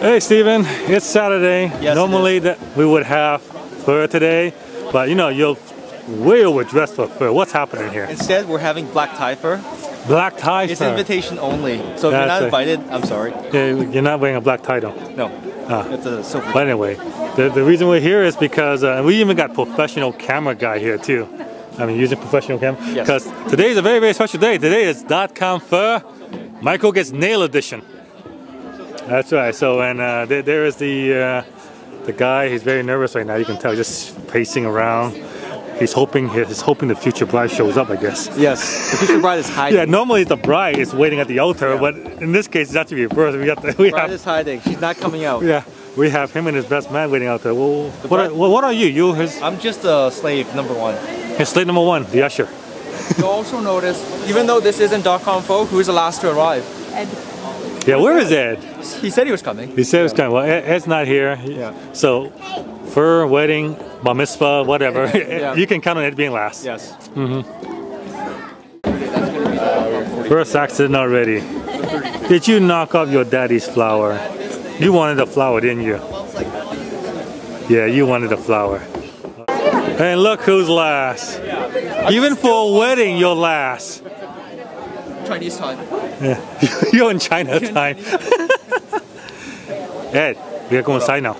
Hey Stephan, it's Saturday. Yes, Normally that we would have Pho today, but you know you're way overdressed for Pho. What's happening here? Instead, we're having black tie Pho. Black tie It's Pho. invitation only. So if you're not invited, I'm sorry. Yeah, you're not wearing a black tie though. No. Ah. It's a silver. But anyway, the, the reason we're here is because uh, we even got professional camera guy here too. I mean, using professional camera. Yes. Because today is a very, very special day. Today is .com Pho. Michael gets nail edition. That's right. So, and uh, there, there is the uh, the guy. He's very nervous right now. You can tell, just pacing around. He's hoping he's hoping the future bride shows up. I guess. Yes. The future bride is hiding. Yeah. Normally the bride is waiting at the altar, but in this case it's actually reversed. We got the, we bride have is hiding. She's not coming out. yeah, we have him and his best man waiting out there. Well, what, bride- are, well, what are you? You his, I'm just a slave, number one. his slate number one, the usher. You'll also notice Even though this isn't dot com folk, who's the last to arrive? Yeah, where is Ed? He said he was coming. He said it's coming. Well, Ed's not here. Yeah. So, Pho, wedding, bar mitzvah, whatever. Yeah. you can count on Ed being last. Yes. mm-hmm First accident already. Did you knock off your daddy's flower? You wanted a flower, didn't you? Yeah, you wanted a flower. And look who's last. Even for a wedding, you're last. Chinese time. Yeah. You're in China time. Ed, we are going inside now.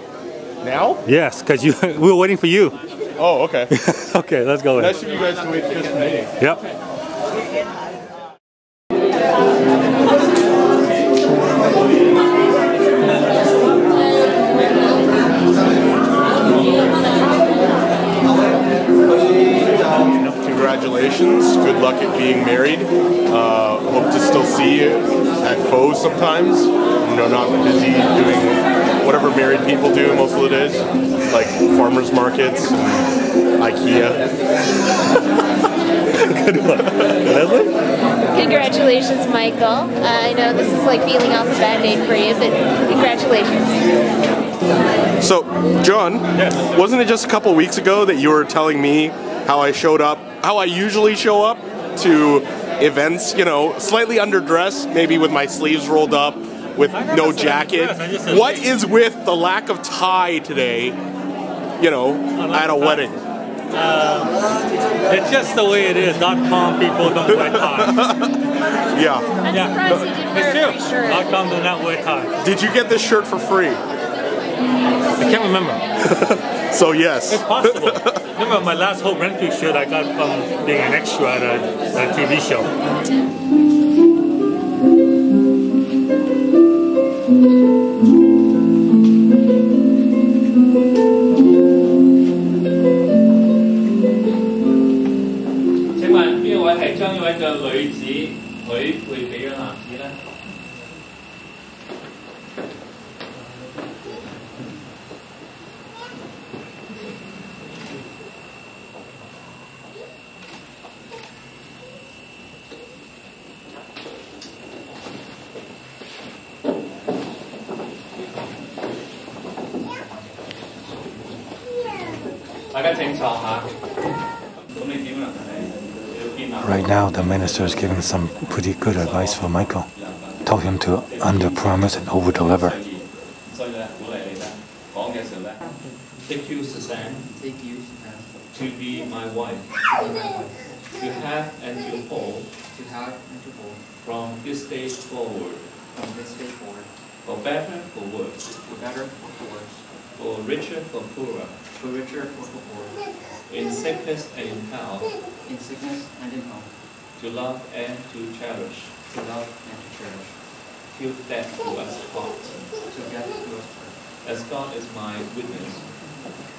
Now? Yes, because you we were waiting for you. Oh, okay. Okay, let's go in. nice of you guys to wait for me. Yep. IKEA. Leslie? Congratulations, Michael. Uh, I know this is like feeling off a bad name for you, but congratulations. So, John, wasn't it just a couple weeks ago that you were telling me how I showed up, how I usually show up to events, you know, slightly underdressed, maybe with my sleeves rolled up, with no jacket? underdressed, I just said What late. is with the lack of tie today, you know, at a of tie? wedding? It's just the way it is. Dot com people don't wear ties. Yeah. I'm Yeah, surprised you didn't it's wear a true. free shirt. Dot com do not wear ties. Did you get this shirt for free? I can't remember. So, yes. It's possible. remember my last Holt Renfrew shirt I got from being an extra at a, a TV show. Right now, the minister is giving some pretty good advice for Michael. Tell him to underpromise and overdeliver. Take you, Suzanne. Take you, Suzanne. To be my wife. to have and to hold to have and to hold from this day forward from this day forward for better for worse for better for worse for richer for poorer for richer or for poorer, in sickness and in health, in sickness and in health, to love and to cherish, to love and to cherish, till death do us part. till death do us part. As God is my witness,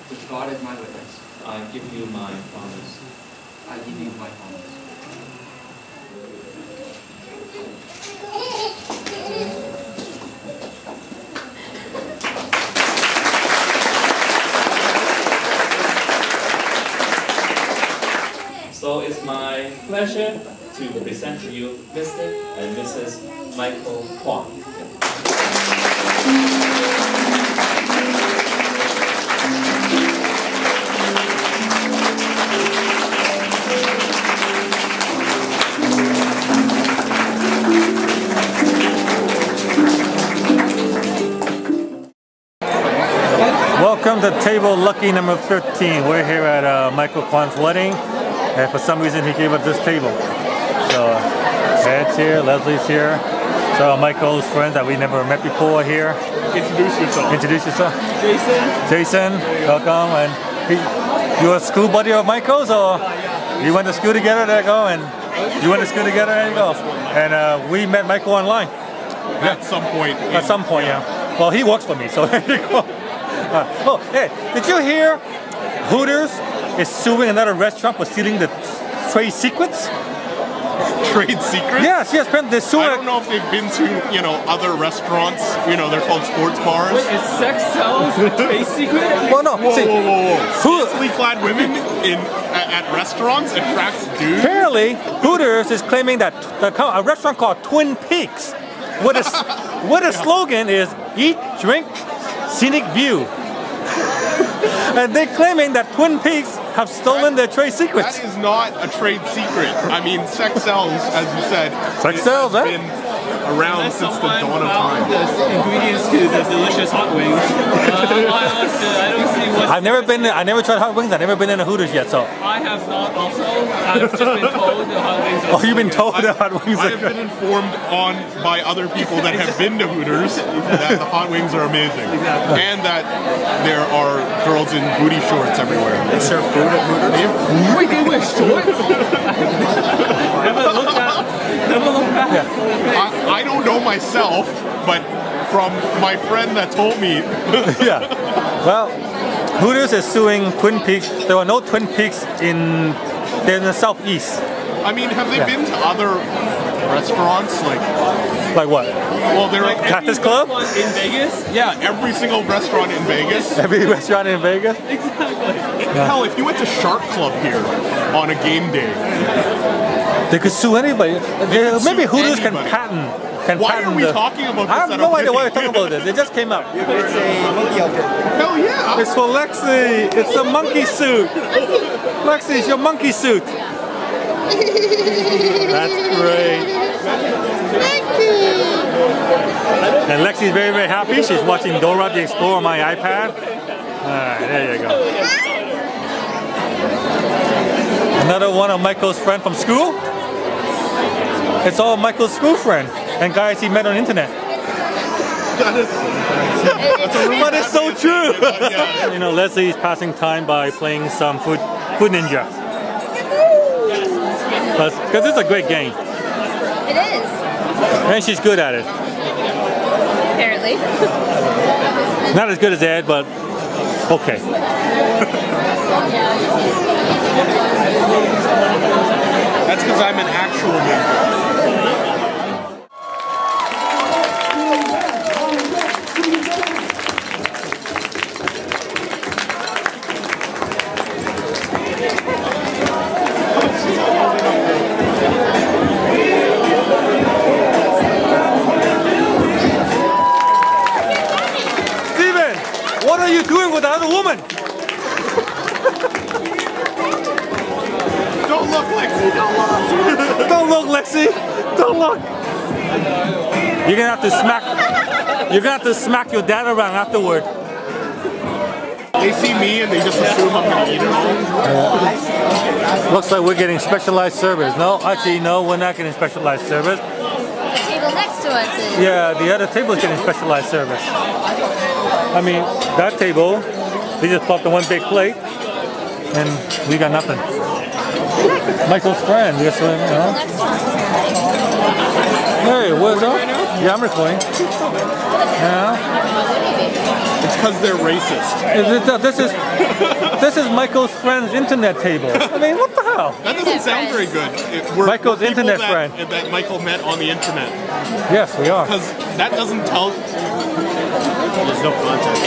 Which God is my witness, I give you my promise. I give you my promise. It's my pleasure to present to you Mr. and Mrs. Michael Kwan. Welcome to table lucky number 13. We're here at uh, Michael Kwan's wedding, and for some reason he gave us this table. So Ed's here, Leslie's here. So Michael's friends that we never met before are here. Introduce yourself. Introduce yourself. Jason. Jason, welcome. And he, you're a school buddy of Michael's, or you went to school together? There you go. And you went to school together. There you go. And uh, we met Michael online At some point. at some point. Yeah. Well, he works for me, so there you go. Uh, oh, hey, did you hear? Hooters is suing another restaurant for stealing the trade secrets. Trade secrets? Yes, yes, they're I don't know if they've been to, you know, other restaurants. You know, they're called sports bars. Wait, Is sex sells a secret? Well, no, Whoa, see, whoa, whoa, whoa. Who- Scantily clad women in at, at restaurants attracts dudes. Apparently, Hooters is claiming that the, a restaurant called Twin Peaks, with a, s- with a slogan is "Eat, drink, scenic view," and they're claiming that Twin Peaks have stolen their trade secrets. That is not a trade secret. I mean, sex sells, as you said. Sex sells, eh? Been around since the dawn of time. the ingredients to the delicious hot wings. Uh, I don't see what. I've never been. I never tried hot wings. I've never been in a Hooters yet. So, I have not also. I've just been told the hot wings are oh, you've been told that hot wings I have been informed on by other people that have been to Hooters that the hot wings are amazing, and that there are girls in booty shorts everywhere. They serve food at Hooters. Wait, they wear shorts? never looked at. Never looked back. I, I don't know myself, but from my friend that told me, yeah. Well, Hooters is suing Twin Peaks. There were no Twin Peaks in. They're in the southeast. I mean, have they Yeah. been to other restaurants? Like, Like what? well, they're like Cactus Club? In Vegas? yeah, every single restaurant in Vegas. Every restaurant in Vegas. Exactly. Hell, if you went to Shark Club here on a game day, They could sue anybody. They- could maybe sue Hooters can patent. Can why patent are we the- talking about this? I have at no idea why we're talking about this. It just came up. It's a monkey outfit. Hell yeah! It's for Lexi. It's a monkey suit. Lexi, it's your monkey suit. That's great. And Lexi's very, very happy. She's watching Dora the Explorer on my iPad. Alright, there you go. Another one of Michael's friend from school. It's all Michael's school friend and guys he met on internet. But it's so true. you know, Leslie's passing time by playing some Food, Fruit Ninja. Because it's a great game. It is, And she's good at it. apparently. Not as good as Ed, but okay. That's because I'm an actual ninja. Stephan, what are you doing with the other woman? Don't look like don't look. Don't look, Lexi. Don't look. You're gonna have to smack. You're gonna have to smack your dad around afterward. They see me and they just assume I'm gonna eat it all. Looks like we're getting specialized service. No, actually, no, we're not getting specialized service. The table next to us is. Yeah, the other table is getting specialized service. I mean, that table, they just plopped on one big plate, and we got nothing. Michael's friend, just you know. Next one's Hey, what's up? Yeah, I'm recording. Yeah. It's because they're racist. Is This is this is Michael's friend's internet table. I mean, what the hell? That doesn't sound very good. It- we're- Michael's we're internet that, friend. that Michael met on the internet. Yes, we are. Because that doesn't tell. There's no context.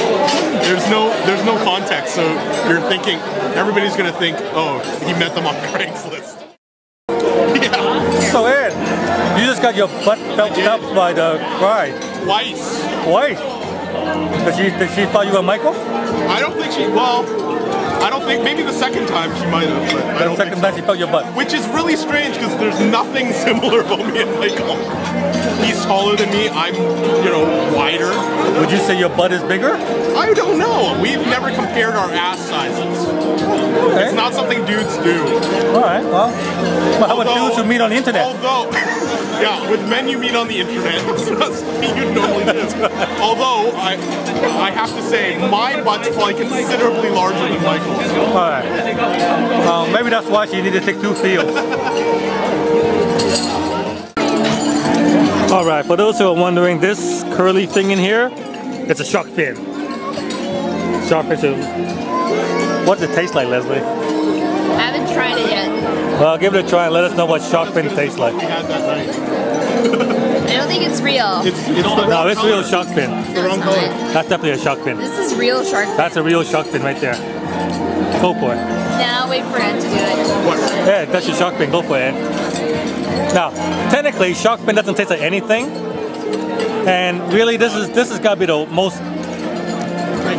There's no there's no context. So you're thinking everybody's gonna think, oh, he met them on Craigslist. Got your butt felt up by the bride. twice. Twice? Did she, did she thought you were Michael? I don't think she. Well, I don't think, maybe the second time she might have, but The second time she felt your butt. Which is really strange because there's nothing similar about me and Michael. He's taller than me, I'm, you know, wider. Would you say your butt is bigger? I don't know. We've never compared our ass sizes. Okay. It's not something dudes do. All right. Well, well how about dudes who meet on the internet? Although, yeah, with men you meet on the internet, it's not something you normally do. Although, I, I have to say, my butt's probably considerably larger than Michael's. All right. Well, um, maybe that's why she needed to take two fields. All right. For those who are wondering, this curly thing in here, it's a shark fin. Shark fin. So what's it taste like, Leslie? I haven't tried it yet. Well, give it a try and let us know what shark fin tastes like. We had that night. I don't think it's real. It's, it's the No, wrong it's color. real shark fin. the wrong That's color. That's definitely a shark fin. This is real shark. fin. That's a real shark fin right there. Go for it. Now wait for Ed to do it. What? Yeah, that's your shark fin. Go for it. Now, technically, shark fin doesn't taste like anything, and really, this is this has got to be the most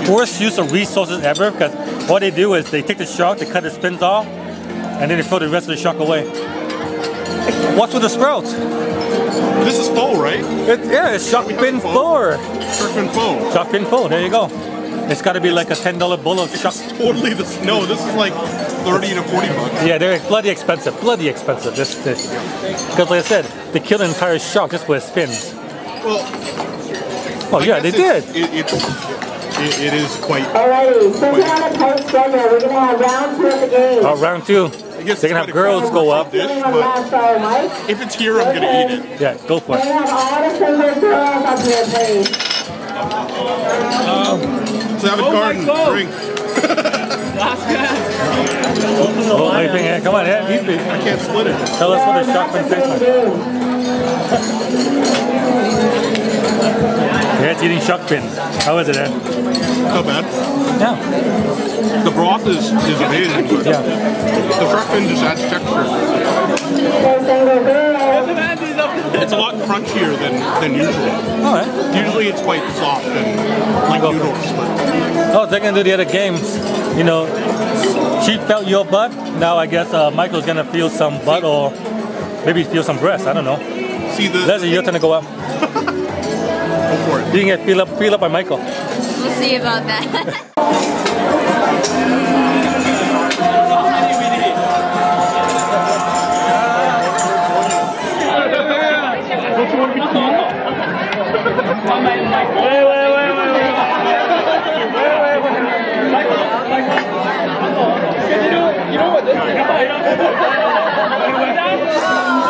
worst use of resources ever. Because what they do is they take the shark, they cut the fins off, and then they throw the rest of the shark away. What's with the sprouts? This is full, right? It, yeah, it's shark fin flour. Shark fin faux. Shark fin full. There you go. It's got to be like a ten dollar bowl of shark. Totally this. No, this is like 30 to 40 bucks. Yeah, they're bloody expensive. Bloody expensive. This this. Because like I said, they killed an entire shark just with its fins. Well, Oh yeah, they did. It, it's, it, it is quite. Alrighty, so we're on a tight schedule. We're gonna have round two of the game. Oh, round two. I guess They're gonna have girls go up. dish, but last hour, Mike. if it's here, I'm gonna eat it. Yeah, go for We're it. gonna have all the single girls up here, please. Savage oh Garden, drink. Oh, what do you think? Come on, yeah, eat it. I can't split it. Tell us what the shark fin tastes like. Yeah, it's eating shark fin. How is it, Ed? Not bad. Yeah. The broth is, is amazing, Yeah. the shark fin just adds texture. Single girls. It's a lot crunchier than, than usual. All right. Usually it's quite soft and like Go for noodles. But Oh, they're gonna do the other games. You know, she felt your butt. Now I guess uh, Michael's gonna feel some butt or maybe feel some breast. I don't know. see the. Leslie, your turn to go up. Go for it. You can get feel up, feel up by Michael. We'll see about that.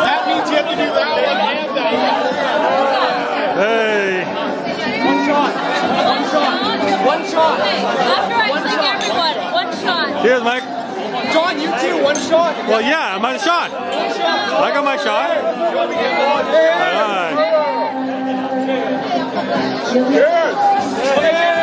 That means you have to do that Hey. one and that Hey. After I sing everyone, one shot. Cheers, Mike. John, you too. One shot. Well, yeah, I'm on a shot. I got my shot. All right. one. Yeah.